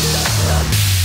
Yeah.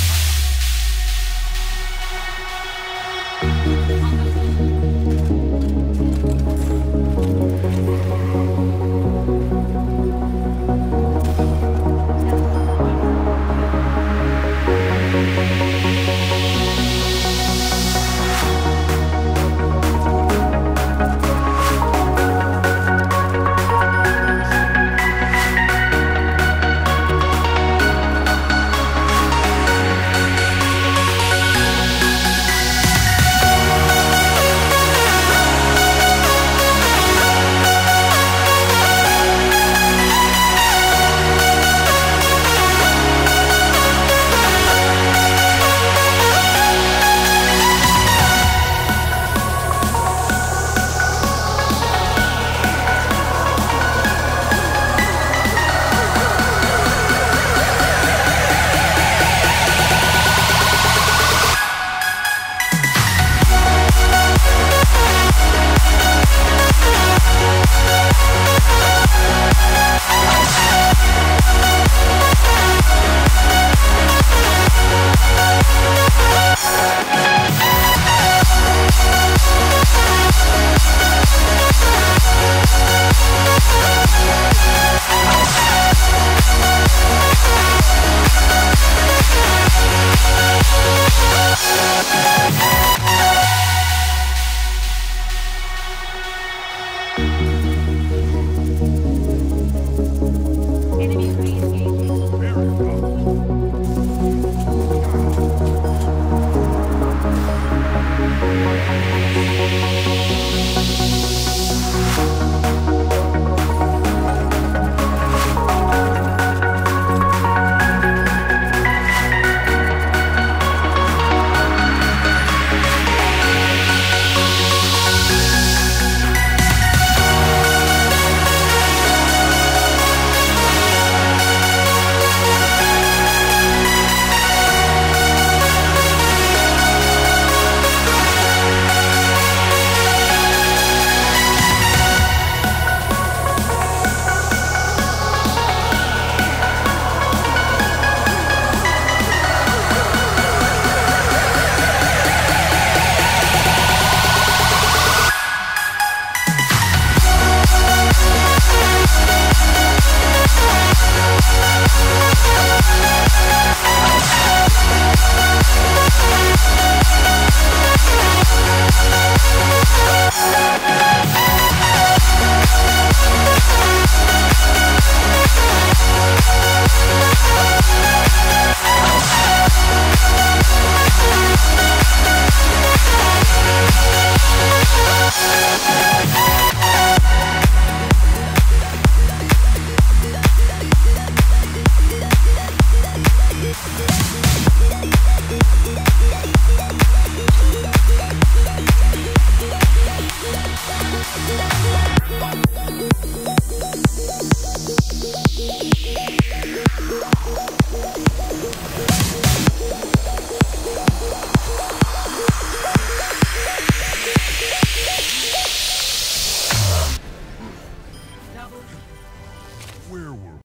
Where were